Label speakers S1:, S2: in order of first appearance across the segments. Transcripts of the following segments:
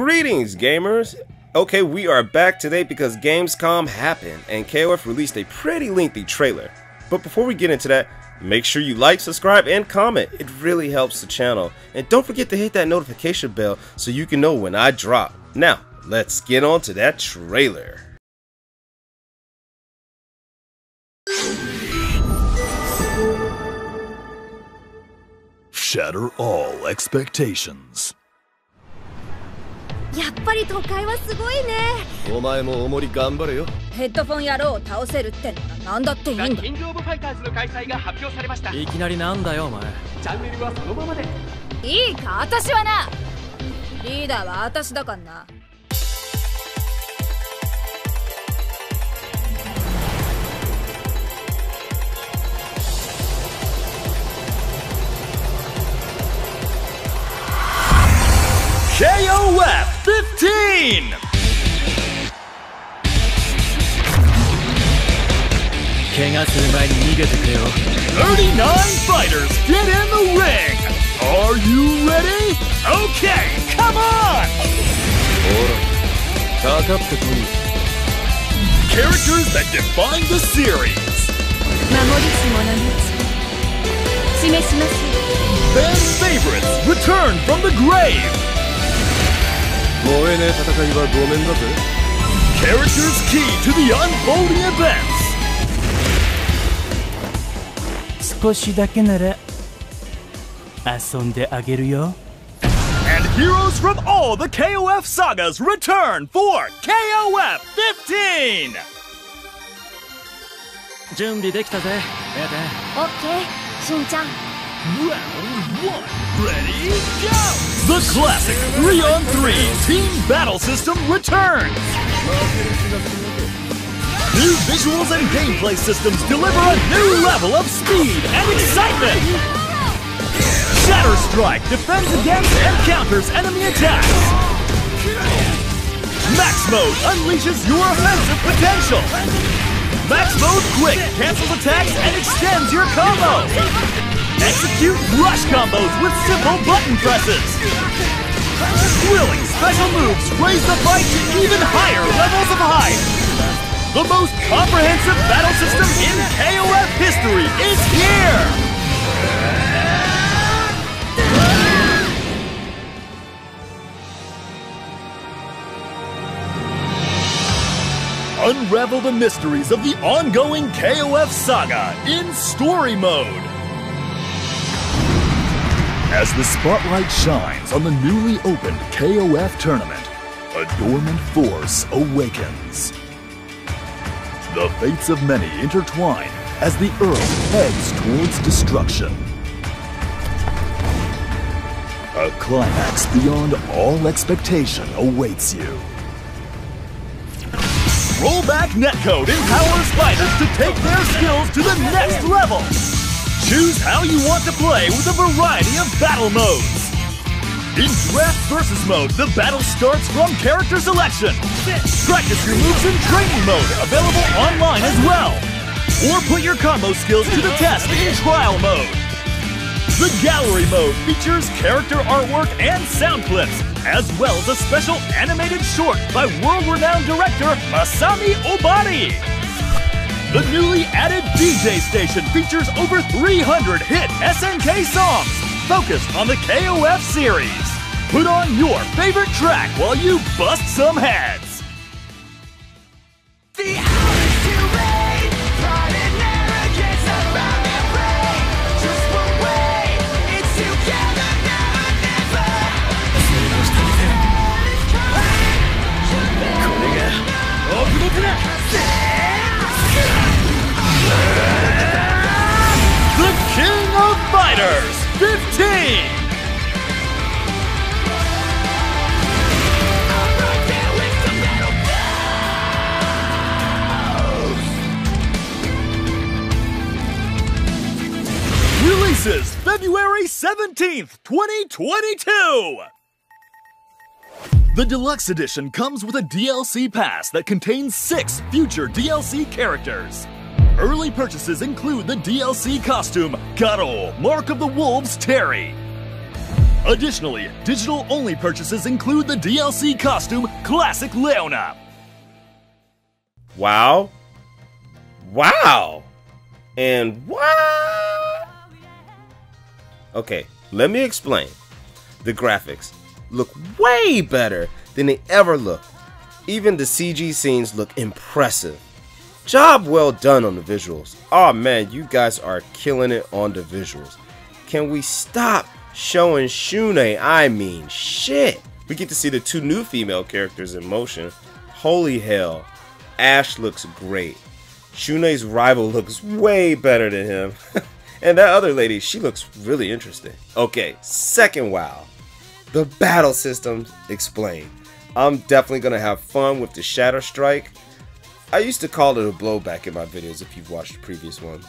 S1: Greetings, gamers! Okay, we are back today because Gamescom happened and KOF released a pretty lengthy trailer. But before we get into that, make sure you like, subscribe, and comment. It really helps the channel. And don't forget to hit that notification bell so you can know when I drop. Now, let's get on to that trailer.
S2: Shatter all expectations.
S3: やっぱり都会はすごいね。
S4: お前もおもり頑張れよ。
S3: ヘッドフォン野郎を倒せるってなら何だっていいんだ。
S5: キングオブファイターズの開催が発表されました。
S6: いきなりなんだよお前。
S5: チャンネルはそのままで。
S3: いいか私はな。リーダーは私だからな
S2: KOF 15. Thirty-nine fighters get in the ring. Are you ready? Okay, come on. Characters that define the series. Fan favorites return from the grave.
S4: 燃えねえ戦いはごめんだぜ
S2: Characters key to the unfolding events.
S7: 少しだけなら遊んであげるよ
S2: And heroes from all the KOF sagas return for KOF 15!
S6: 準備できたぜエーテ
S3: オッケーしんちゃん
S2: Round one, ready, go! The classic 3 on 3 team battle system returns! New visuals and gameplay systems deliver a new level of speed and excitement! Shatter Strike defends against and counters enemy attacks! Max Mode unleashes your offensive potential! Max Mode Quick cancels attacks and extends your combo! Execute rush combos with simple button presses! Thrilling special moves raise the fight to even higher levels of height! The most comprehensive battle system in KOF history is here! Unravel the mysteries of the ongoing KOF saga in story mode! As the spotlight shines on the newly opened KOF tournament, a dormant force awakens. The fates of many intertwine as the Earth heads towards destruction. A climax beyond all expectation awaits you. Rollback netcode empowers fighters to take their skills to the next level. Choose how you want to play with a variety of battle modes. In Draft Versus mode, the battle starts from character selection. Practice your moves in training mode, available online as well. Or put your combo skills to the test in trial mode. The Gallery mode features character artwork and sound clips, as well as a special animated short by world-renowned director Masami Obari. The newly added DJ station features over 300 hit SNK songs focused on the KOF series. Put on your favorite track while you bust some heads. Releases February 17th, 2022! The deluxe edition comes with a DLC pass that contains six future DLC characters. Early purchases include the DLC costume Garou, Mark of the Wolves Terry, Additionally, digital only purchases include the DLC costume Classic Leona.
S1: Wow. Wow. And wow. Okay, let me explain. The graphics look way better than they ever looked. Even the CG scenes look impressive. Job well done on the visuals. Oh man, you guys are killing it on the visuals. Can we stop showing Shun'ei? I mean, shit. We get to see the two new female characters in motion. Holy hell. Ash looks great. Shun'ei's rival looks way better than him. and that other lady, she looks really interesting. Okay, second wow. The battle systems explained. I'm definitely gonna have fun with the Shatter Strike. I used to call it a blowback in my videos if you've watched previous ones.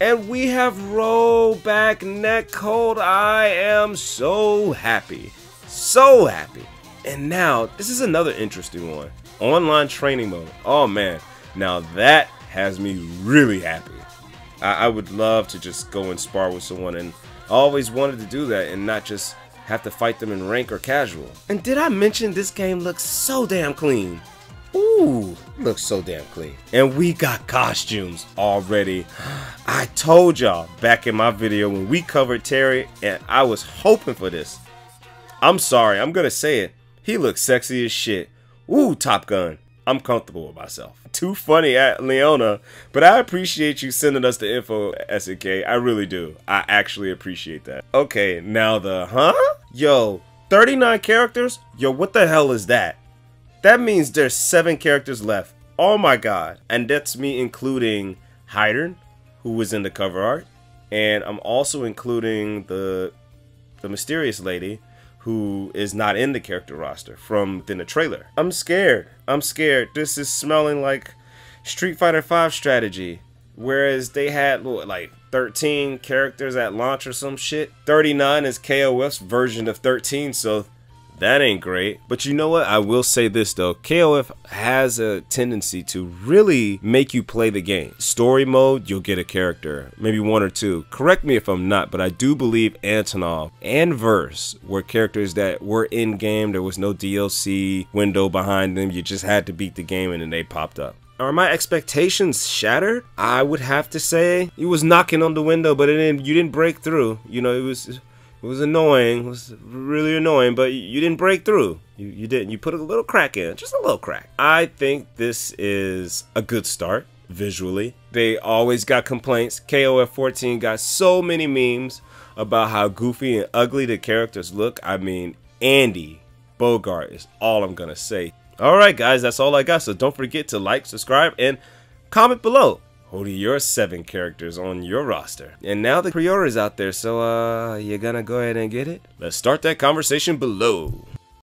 S1: And we have rollback netcode. I am so happy. So happy. And now, this is another interesting one. Online training mode. Oh man. Now that has me really happy. I, I would love to just go and spar with someone and I always wanted to do that and not just have to fight them in rank or casual. And did I mention this game looks so damn clean? Ooh, looks so damn clean. And we got costumes already. I told y'all back in my video when we covered Terry, and I was hoping for this. I'm sorry, I'm gonna say it. He looks sexy as shit. Ooh, Top Gun. I'm comfortable with myself. Too funny at Leona, but I appreciate you sending us the info, SNK. I really do. I actually appreciate that. Okay, now the huh? Yo, 39 characters? Yo, what the hell is that? That means there's seven characters left. Oh my god. And that's me including Heidern, who was in the cover art. And I'm also including the the mysterious lady who is not in the character roster from within the trailer. I'm scared. I'm scared. This is smelling like Street Fighter 5 strategy. Whereas they had what, like 13 characters at launch or some shit. 39 is KOF's version of 13, so that ain't great. But you know what? I will say this though. KOF has a tendency to really make you play the game. Story mode, you'll get a character, maybe one or two. Correct me if I'm not, but I do believe Antonov and Verse were characters that were in game. There was no DLC window behind them. You just had to beat the game and then they popped up. Are my expectations shattered? I would have to say it was knocking on the window, but it didn't. You didn't break through. You know, it was it was annoying. It was really annoying, but you didn't break through. You you didn't. You put a little crack in, just a little crack. I think this is a good start visually. They always got complaints. KOF 14 got so many memes about how goofy and ugly the characters look. I mean, Andy Bogard is all I'm gonna say. Alright guys, that's all I got, so don't forget to like, subscribe, and comment below. Are your seven characters on your roster? And now the pre-order is out there, so uh, you gonna go ahead and get it? Let's start that conversation below.